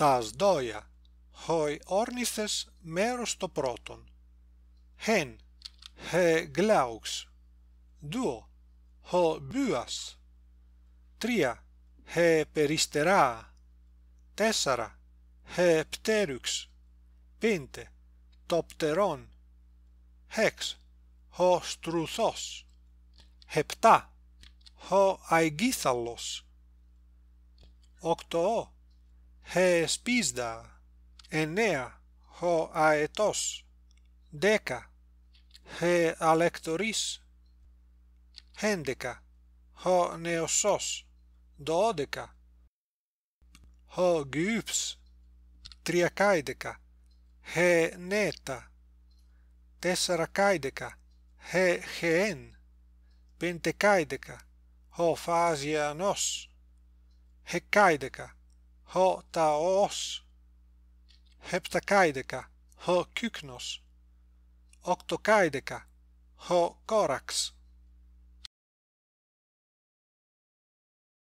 τας δόια hoi όρνηθες μέρος το πρώτον. Hen he glauks duo ho buas τρία. He περιστερά. Τέσσερα. He pteryx πέντε. Το πτερόν. Hex ho struthos hepta ho aigithalos οκτώ ἑσπίζδα, εννέα, ο αετός, δέκα, ἡ αλεκτορίς, ἕνδεκα, ὅ νεοσός, δώδεκα, ὅ γύπς, τριάκαδεκα, ἡ νέτα, τεσσάρακαδεκα, ἡ γεν, πέντεκαδεκα, ὅ φασιανός, ἡ καδεκα. ho taos. Heptakaideca ho kyknos octokaideca ho korax